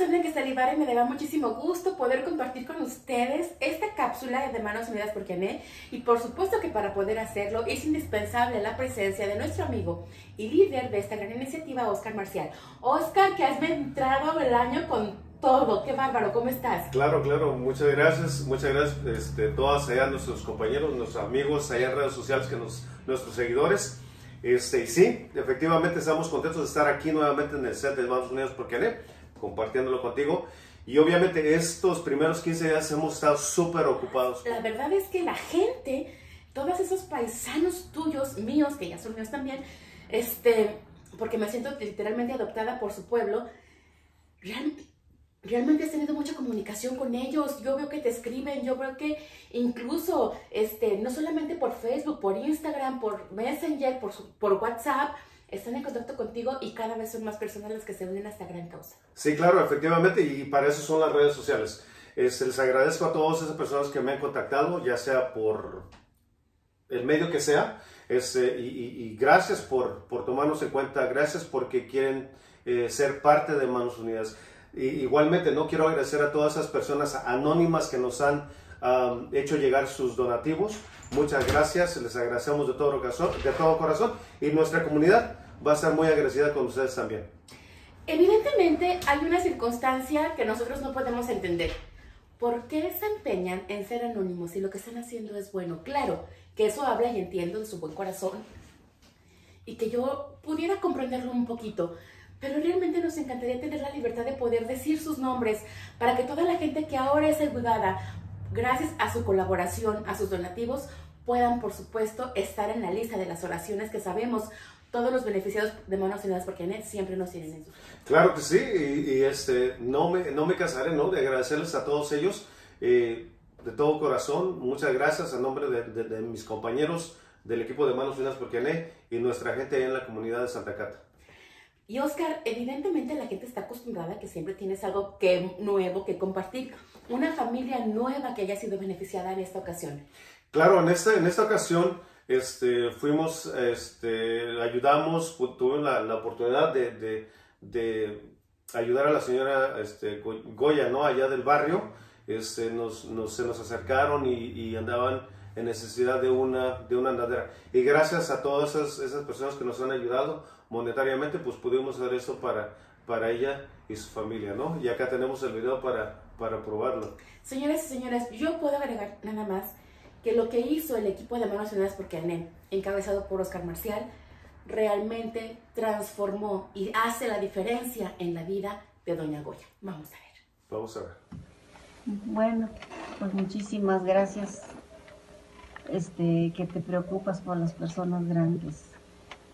soy Blanca Salivar y me da muchísimo gusto poder compartir con ustedes esta cápsula de Manos Unidas por Cané y por supuesto que para poder hacerlo es indispensable la presencia de nuestro amigo y líder de esta gran iniciativa, Oscar Marcial. Oscar, que has entrado el año con todo. Qué bárbaro, ¿cómo estás? Claro, claro, muchas gracias, muchas gracias este, todas allá, nuestros compañeros, nuestros amigos allá en redes sociales, que nos, nuestros seguidores. Este, y sí, efectivamente estamos contentos de estar aquí nuevamente en el set de Manos Unidas por Cané compartiéndolo contigo. Y obviamente estos primeros 15 días hemos estado súper ocupados. La verdad es que la gente, todos esos paisanos tuyos, míos, que ya son míos también, este, porque me siento literalmente adoptada por su pueblo, realmente has tenido mucha comunicación con ellos. Yo veo que te escriben, yo veo que incluso, este, no solamente por Facebook, por Instagram, por Messenger, por, por WhatsApp, están en contacto contigo y cada vez son más personas las que se unen a esta gran causa. Sí, claro, efectivamente, y para eso son las redes sociales. les agradezco a todas esas personas que me han contactado, ya sea por el medio que sea, este, y, gracias por, por, tomarnos en cuenta, gracias porque quieren eh, ser parte de Manos Unidas. Igualmente, no quiero agradecer a todas esas personas anónimas que nos han hecho llegar sus donativos. Muchas gracias, les agradecemos de todo, corazón, de todo corazón y nuestra comunidad va a estar muy agradecida con ustedes también. Evidentemente hay una circunstancia que nosotros no podemos entender. ¿Por qué se empeñan en ser anónimos si lo que están haciendo es bueno? Claro, que eso habla y entiendo de su buen corazón y que yo pudiera comprenderlo un poquito, pero realmente nos encantaría tener la libertad de poder decir sus nombres para que toda la gente que ahora es ayudada, gracias a su colaboración, a sus donativos, puedan, por supuesto, estar en la lista de las oraciones que sabemos todos los beneficiados de Manos Unidas por Kenneth siempre nos tienen en Claro que sí, y, este, no, me, no me cansaré ¿no? de agradecerles a todos ellos eh, de todo corazón. Muchas gracias a nombre de, mis compañeros del equipo de Manos Unidas por Kenneth y nuestra gente en la comunidad de Santa Cata. Y Oscar, evidentemente la gente está acostumbrada a que siempre tienes algo que, nuevo que compartir. Una familia nueva que haya sido beneficiada en esta ocasión. Claro, en esta, en esta ocasión este, fuimos, este, ayudamos, tuve la, la oportunidad de, de, de, ayudar a la señora este, Goya, ¿no? Allá del barrio. Este, nos, nos, se nos acercaron y, andaban en necesidad de una, de una andadera. Y gracias a todas esas, esas personas que nos han ayudado monetariamente, pues pudimos hacer eso para, para ella y su familia, ¿no? Y acá tenemos el video para, para probarlo. Señores y señoras, yo puedo agregar nada más que lo que hizo el equipo de Manos Unidas por ANEM, encabezado por Oscar Marcial, realmente transformó y hace la diferencia en la vida de Doña Goya. Vamos a ver. Vamos a ver. Bueno, pues muchísimas gracias. Este, que te preocupas por las personas grandes.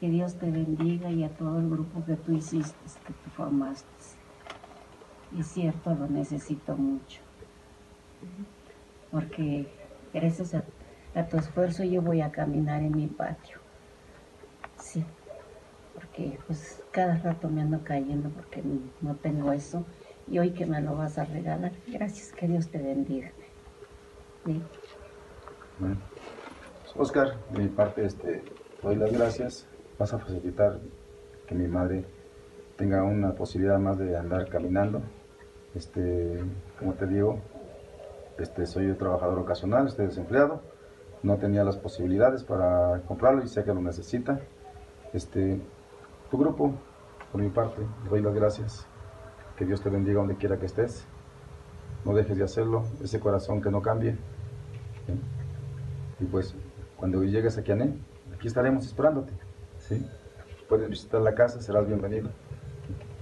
Que Dios te bendiga y a todo el grupo que tú hiciste, que tú formaste. Es cierto, lo necesito mucho. Porque gracias a, tu esfuerzo yo voy a caminar en mi patio. Sí, porque pues cada rato me ando cayendo porque no tengo eso. Y hoy que me lo vas a regalar, gracias, que Dios te bendiga. ¿Sí? Bueno, Oscar, de mi parte, este, doy las gracias. Vas a facilitar que mi madre tenga una posibilidad más de andar caminando. Este, como te digo, este, soy un trabajador ocasional, estoy desempleado, no tenía las posibilidades para comprarlo y sé que lo necesita. Este, tu grupo, por mi parte, doy las gracias. Que Dios te bendiga donde quiera que estés. No dejes de hacerlo, ese corazón que no cambie. Y pues, cuando llegues aquí a NE, aquí estaremos esperándote. ¿sí? Puedes visitar la casa, serás bienvenido.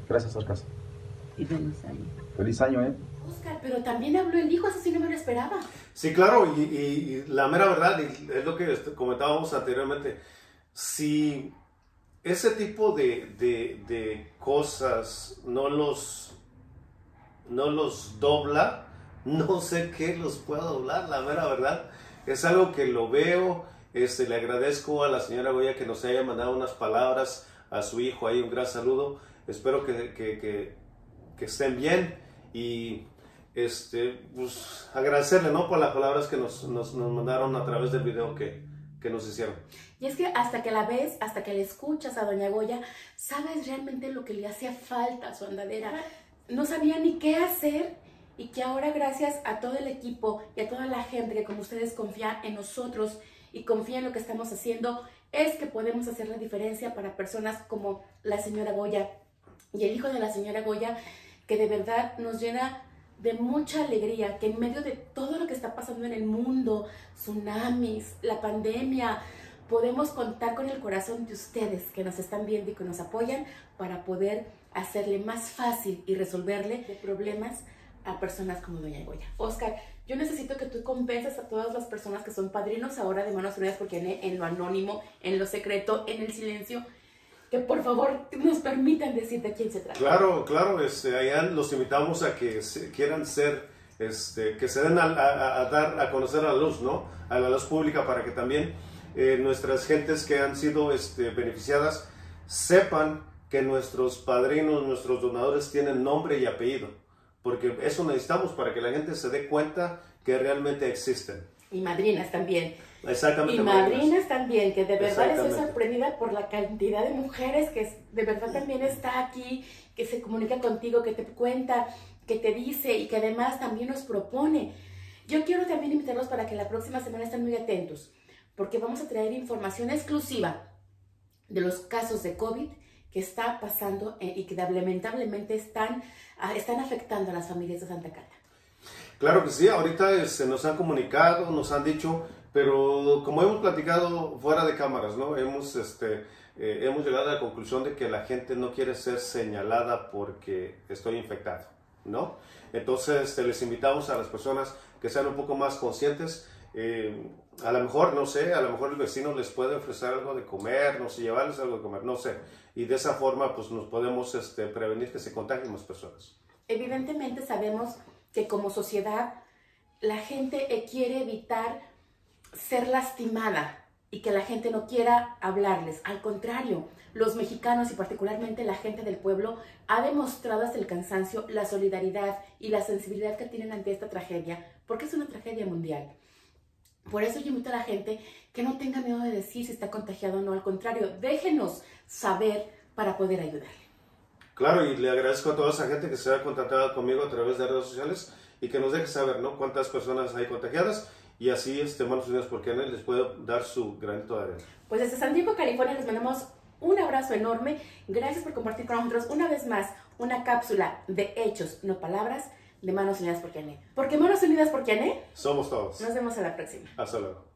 Gracias, Oscar. Y feliz año. Feliz año, ¿eh? Oscar, pero también habló el hijo, eso sí no me lo esperaba. Sí, claro, y, la mera verdad, es lo que comentábamos anteriormente, si ese tipo de, cosas no los, no los dobla, no sé qué los pueda doblar, la mera verdad. Es algo que lo veo, este, le agradezco a la señora Goya que nos haya mandado unas palabras a su hijo ahí, un gran saludo. Espero que, que estén bien y este, pues, agradecerle, ¿no? Por las palabras que nos, nos, nos mandaron a través del video que, que, nos hicieron. Y es que hasta que la ves, hasta que la escuchas a Doña Goya, sabes realmente lo que le hacía falta a su andadera. no sabía ni qué hacer y que ahora gracias a todo el equipo y a toda la gente que como ustedes confía en nosotros y confía en lo que estamos haciendo, es que podemos hacer la diferencia para personas como la señora Goya y el hijo de la señora Goya, que de verdad nos llena de mucha alegría, que en medio de todo lo que está pasando en el mundo, tsunamis, la pandemia, podemos contar con el corazón de ustedes que nos están viendo y que nos apoyan para poder hacerle más fácil y resolverle problemas a personas como Doña Goya. Oscar, yo necesito que tú compenses a todas las personas que son padrinos ahora de Manos Unidas porque en lo anónimo, en lo secreto, en el silencio, que por favor nos permitan decir de quién se trata. Claro, claro, este, allá los invitamos a que quieran ser, este, que se den a, dar a conocer a la luz, ¿no? A la luz pública para que también eh, nuestras gentes que han sido este, beneficiadas sepan que nuestros padrinos, nuestros donadores tienen nombre y apellido, porque eso necesitamos para que la gente se dé cuenta que realmente existen. Y madrinas también. Exactamente. Y madrinas también, que de verdad estoy sorprendida por la cantidad de mujeres que de verdad también está aquí, que se comunica contigo, que te cuenta, que te dice y que además también nos propone. Yo quiero también invitarlos para que la próxima semana estén muy atentos, porque vamos a traer información exclusiva de los casos de COVID que está pasando eh, y que lamentablemente están, ah, están afectando a las familias de Santa Cata. Claro que sí, ahorita se nos han comunicado, nos han dicho, pero como hemos platicado fuera de cámaras, ¿no? Hemos, este, eh, hemos llegado a la conclusión de que la gente no quiere ser señalada porque estoy infectado, ¿no? Entonces este, les invitamos a las personas que sean un poco más conscientes. Eh, a lo mejor, no sé, a lo mejor el vecino les puede ofrecer algo de comer, no sé, llevarles algo de comer, no sé y de esa forma pues nos podemos este, prevenir que se contagien más personas. Evidentemente sabemos que como sociedad la gente eh, quiere evitar ser lastimada y que la gente no quiera hablarles. Al contrario, los mexicanos y particularmente la gente del pueblo ha demostrado hasta el cansancio la solidaridad y la sensibilidad que tienen ante esta tragedia, porque es una tragedia mundial. Por eso yo invito a la gente que no tenga miedo de decir si está contagiado o no, al contrario, déjenos saber para poder ayudarle. Claro, y le agradezco a toda esa gente que se ha contactado conmigo a través de redes sociales y que nos deje saber, ¿no? Cuántas personas hay contagiadas y así, este, Manos Unidas por Kenneth les puedo dar su granito de arena. Pues desde San Diego, California, les mandamos un abrazo enorme. Gracias por compartir con nosotros una vez más una cápsula de hechos, no palabras, de Manos Unidas por Kenneth. Porque Manos Unidas por Kenneth somos todos. Nos vemos a la próxima. Hasta luego.